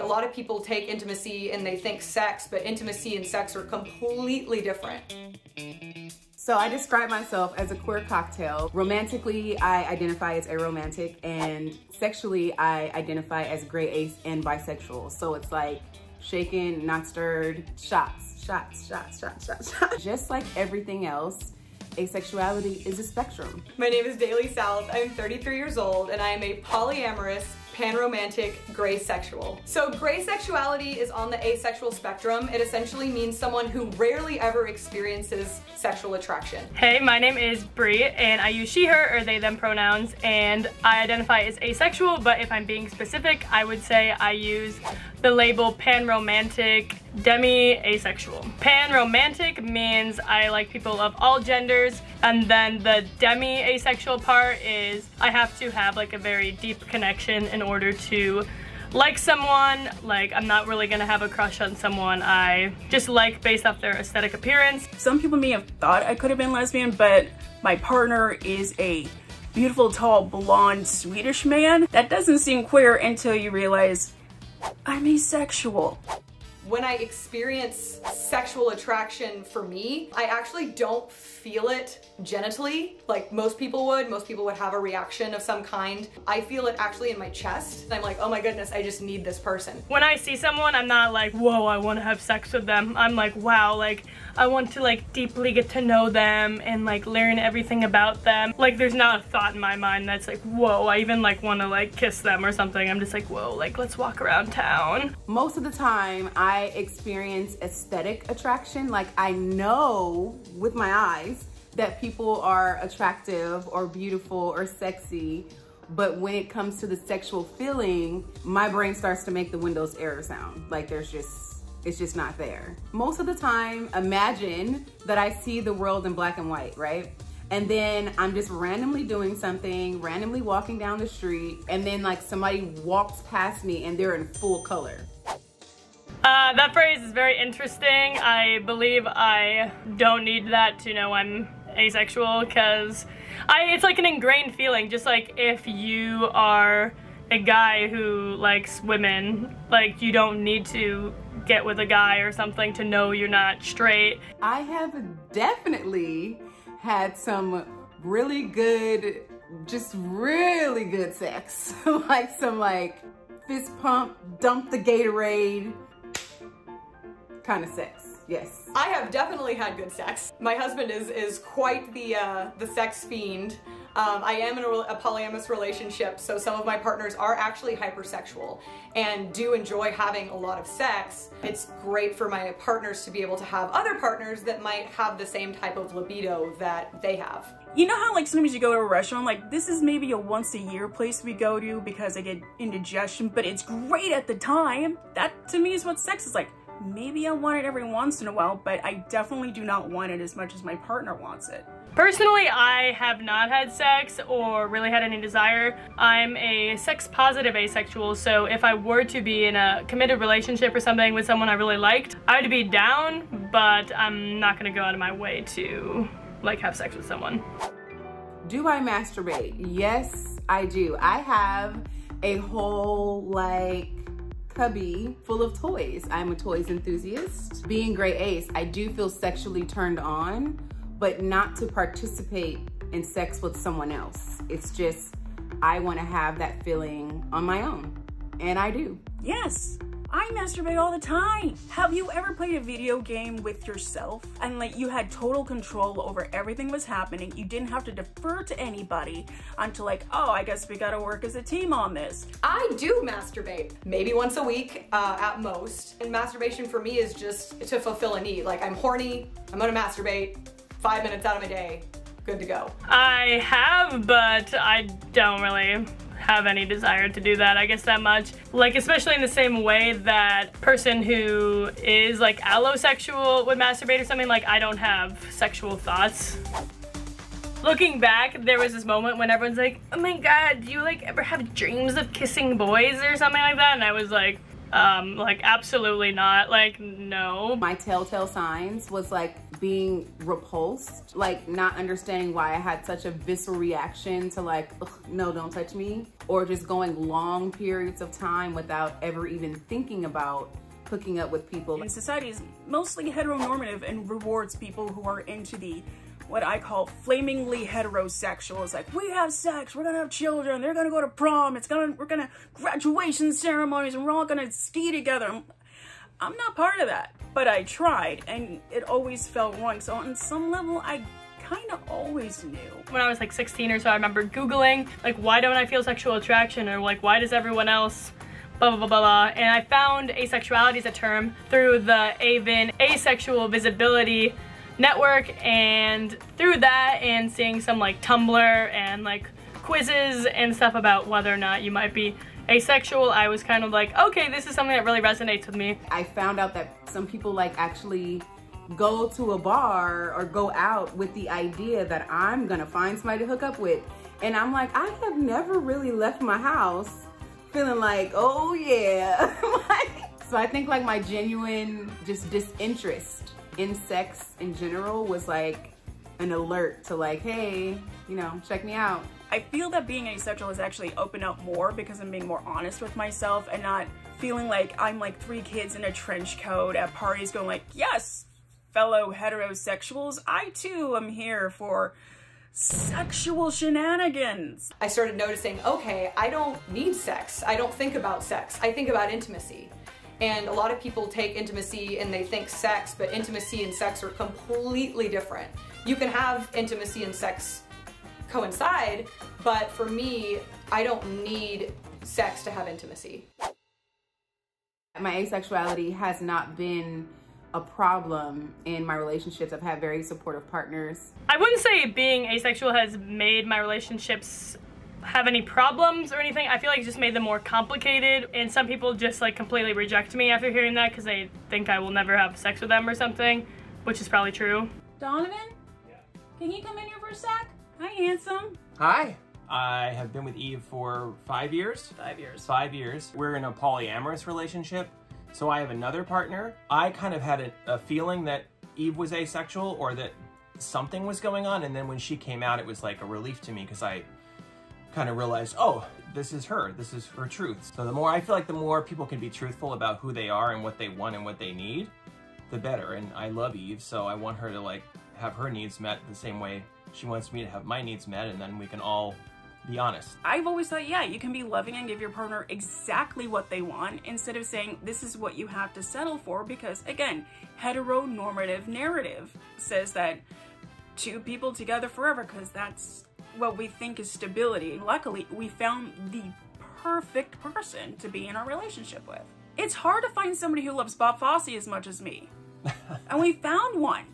A lot of people take intimacy and they think sex, but intimacy and sex are completely different. So I describe myself as a queer cocktail. Romantically, I identify as aromantic, and sexually, I identify as gray ace and bisexual. So it's like shaken, not stirred, shots, shots, shots, shots, shots, shots. Just like everything else, asexuality is a spectrum. My name is Daley South. I'm 33 years old and I am a polyamorous panromantic gray sexual. So gray sexuality is on the asexual spectrum. It essentially means someone who rarely ever experiences sexual attraction. Hey, my name is Bri and I use she, her, or they, them pronouns and I identify as asexual, but if I'm being specific, I would say I use the label panromantic demi-asexual. Pan-romantic means I like people of all genders, and then the demi-asexual part is I have to have like a very deep connection in order to like someone, like I'm not really gonna have a crush on someone I just like based off their aesthetic appearance. Some people may have thought I could have been lesbian, but my partner is a beautiful, tall, blonde Swedish man. That doesn't seem queer until you realize I'm asexual when I experience sexual attraction for me, I actually don't feel it genitally like most people would. Most people would have a reaction of some kind. I feel it actually in my chest. And I'm like, oh my goodness, I just need this person. When I see someone, I'm not like, whoa, I want to have sex with them. I'm like, wow, like I want to like deeply get to know them and like learn everything about them. Like there's not a thought in my mind that's like, whoa, I even like want to like kiss them or something. I'm just like, whoa, like let's walk around town. Most of the time I experience aesthetic attraction. Like I know with my eyes that people are attractive or beautiful or sexy but when it comes to the sexual feeling, my brain starts to make the Windows error sound. Like there's just it's just not there. Most of the time, imagine that I see the world in black and white, right? And then I'm just randomly doing something, randomly walking down the street, and then like somebody walks past me and they're in full color. Uh, that phrase is very interesting. I believe I don't need that to know I'm asexual because I it's like an ingrained feeling just like if you are a guy who likes women like you don't need to get with a guy or something to know you're not straight. I have definitely had some really good, just really good sex. like some like fist pump, dump the Gatorade kind of sex. Yes. I have definitely had good sex. My husband is is quite the uh, the sex fiend. Um, I am in a, a, polyamorous relationship, so some of my partners are actually hypersexual and do enjoy having a lot of sex. It's great for my partners to be able to have other partners that might have the same type of libido that they have. You know how like sometimes you go to a restaurant, like this is maybe a once a year place we go to because I get indigestion, but it's great at the time. That to me is what sex is like. Maybe I want it every once in a while, but I definitely do not want it as much as my partner wants it. Personally, I have not had sex or really had any desire. I'm a sex positive asexual, so if I were to be in a committed relationship or something with someone I really liked, I would be down, but I'm not gonna go out of my way to like have sex with someone. Do I masturbate? Yes, I do. I have a whole like cubby full of toys. I'm a toys enthusiast. Being gray ace, I do feel sexually turned on but not to participate in sex with someone else. It's just, I wanna have that feeling on my own, and I do. Yes, I masturbate all the time. Have you ever played a video game with yourself and like you had total control over everything was happening? You didn't have to defer to anybody until like, oh, I guess we gotta work as a team on this. I do masturbate, maybe once a week uh, at most. And masturbation for me is just to fulfill a need. Like I'm horny, I'm gonna masturbate, five minutes out of my day, good to go. I have, but I don't really have any desire to do that, I guess that much. Like, especially in the same way that person who is like allosexual would masturbate or something, like I don't have sexual thoughts. Looking back, there was this moment when everyone's like, oh my god, do you like ever have dreams of kissing boys or something like that? And I was like, Um, like absolutely not. Like no. My telltale signs was like being repulsed, like not understanding why I had such a visceral reaction to like, no, don't touch me, or just going long periods of time without ever even thinking about hooking up with people. And society is mostly heteronormative and rewards people who are into the what I call flamingly heterosexual. It's like, we have sex, we're gonna have children, they're gonna go to prom, it's gonna, we're gonna graduation ceremonies, and we're all gonna ski together. I'm, I'm not part of that, but I tried, and it always felt wrong. So on some level, I kind of always knew. When I was like 16 or so, I remember Googling, like, why don't I feel sexual attraction? Or like, why does everyone else blah, blah, blah, blah, blah. And I found asexuality as a term through the AVEN Asexual Visibility Network. And through that and seeing some like Tumblr and like quizzes and stuff about whether or not you might be asexual, I was kind of like, okay, this is something that really resonates with me. I found out that some people like actually go to a bar or go out with the idea that I'm gonna find somebody to hook up with. And I'm like, I have never really left my house feeling like, oh yeah. so I think like my genuine just disinterest in sex in general was like an alert to like, hey, you know, check me out. I feel that being asexual has actually opened up more because I'm being more honest with myself and not feeling like I'm like three kids in a trench coat at parties going like, yes, fellow heterosexuals, I too am here for sexual shenanigans. I started noticing, okay, I don't need sex. I don't think about sex. I think about intimacy. And a lot of people take intimacy and they think sex, but intimacy and sex are completely different. You can have intimacy and sex coincide, but for me, I don't need sex to have intimacy. My asexuality has not been a problem in my relationships. I've had very supportive partners. I wouldn't say being asexual has made my relationships have any problems or anything. I feel like it just made them more complicated and some people just like completely reject me after hearing that because they think I will never have sex with them or something, which is probably true. Donovan? Yeah. Can you come in here for a sec? Hi, handsome. Hi. I have been with Eve for five years. Five years. Five years. We're in a polyamorous relationship. So I have another partner. I kind of had a, a feeling that Eve was asexual or that something was going on. And then when she came out, it was like a relief to me because I kind of realized, oh, this is her. This is her truth. So the more, I feel like the more people can be truthful about who they are and what they want and what they need, the better. And I love Eve, so I want her to like have her needs met the same way she wants me to have my needs met. And then we can all be honest. I've always thought, yeah, you can be loving and give your partner exactly what they want instead of saying this is what you have to settle for because again, heteronormative narrative says that two people together forever because that's what we think is stability. Luckily, we found the perfect person to be in our relationship with. It's hard to find somebody who loves Bob Fosse as much as me. and we found one.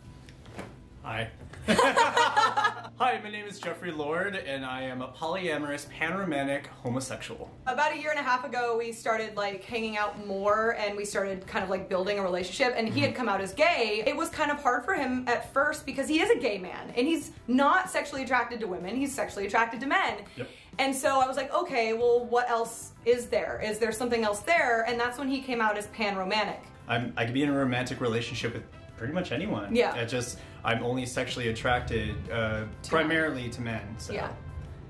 Hi. Hi, my name is Jeffrey Lord, and I am a polyamorous, panromantic homosexual. About a year and a half ago, we started like hanging out more, and we started kind of like building a relationship. And he had mm-hmm. come out as gay. It was kind of hard for him at first because he is a gay man, and he's not sexually attracted to women. He's sexually attracted to men. Yep. And so I was like, okay, well, what else is there? Is there something else there? And that's when he came out as panromantic. I'm, I could be in a romantic relationship with pretty much anyone. Yeah. I just I'm only sexually attracted uh, primarily to men. So. Yeah.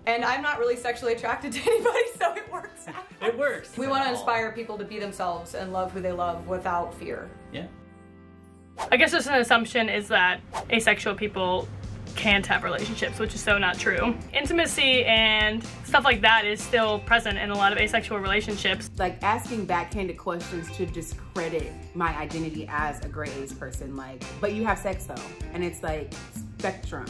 And I'm not really sexually attracted to anybody, so it works out. It works. We want to inspire people to be themselves and love who they love without fear. Yeah. I guess just an assumption is that asexual people can't have relationships, which is so not true. Intimacy and stuff like that is still present in a lot of asexual relationships. Like asking backhanded questions to discredit my identity as a gray ace person, like, but you have sex though. And it's like, spectrum.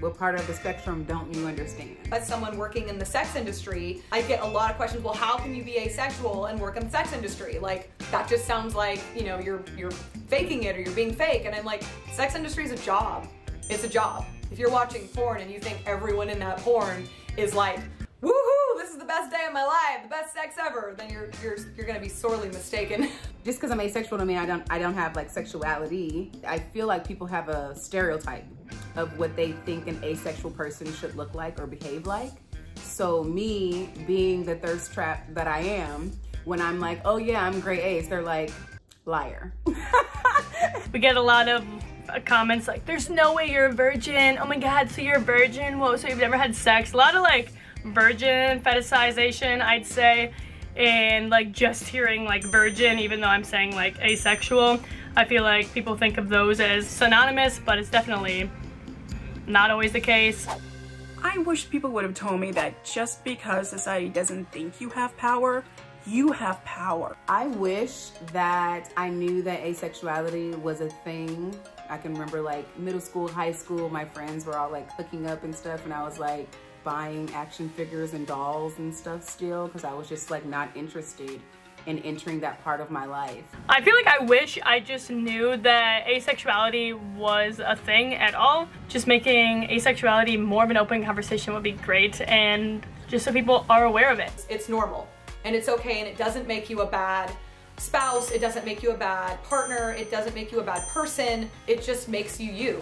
What part of the spectrum don't you understand? As someone working in the sex industry, I get a lot of questions, well, how can you be asexual and work in the sex industry? Like, that just sounds like, you know, you're, you're faking it or you're being fake. And I'm like, sex industry is a job. It's a job. If you're watching porn and you think everyone in that porn is like, woohoo, this is the best day of my life, the best sex ever, then you're you're you're gonna be sorely mistaken. Just because I'm asexual to me, I don't I don't have like sexuality. I feel like people have a stereotype of what they think an asexual person should look like or behave like. So me being the thirst trap that I am, when I'm like, oh yeah, I'm gray ace, they're like, liar. we get a lot of Uh, comments like, there's no way you're a virgin. Oh my God, so you're a virgin? Whoa, so you've never had sex? A lot of like virgin fetishization, I'd say. And like just hearing like virgin, even though I'm saying like asexual, I feel like people think of those as synonymous, but it's definitely not always the case. I wish people would have told me that just because society doesn't think you have power, you have power. I wish that I knew that asexuality was a thing. I can remember like middle school, high school, my friends were all like hooking up and stuff and I was like buying action figures and dolls and stuff still because I was just like not interested in entering that part of my life. I feel like I wish I just knew that asexuality was a thing at all. Just making asexuality more of an open conversation would be great and just so people are aware of it. It's normal and it's okay and it doesn't make you a bad spouse, it doesn't make you a bad partner, it doesn't make you a bad person, it just makes you you.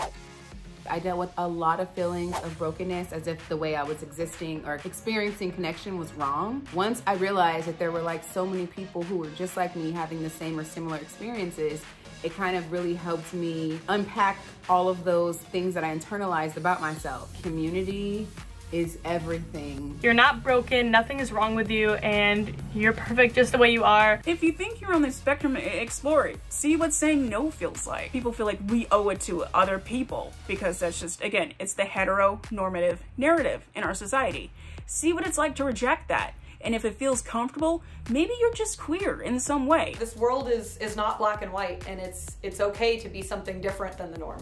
I dealt with a lot of feelings of brokenness as if the way I was existing or experiencing connection was wrong. Once I realized that there were like so many people who were just like me having the same or similar experiences, it kind of really helped me unpack all of those things that I internalized about myself. Community, is everything. You're not broken, nothing is wrong with you, and you're perfect just the way you are. If you think you're on the spectrum, explore it. See what saying no feels like. People feel like we owe it to other people because that's just, again, it's the heteronormative narrative in our society. See what it's like to reject that. And if it feels comfortable, maybe you're just queer in some way. This world is is not black and white and it's it's okay to be something different than the norm.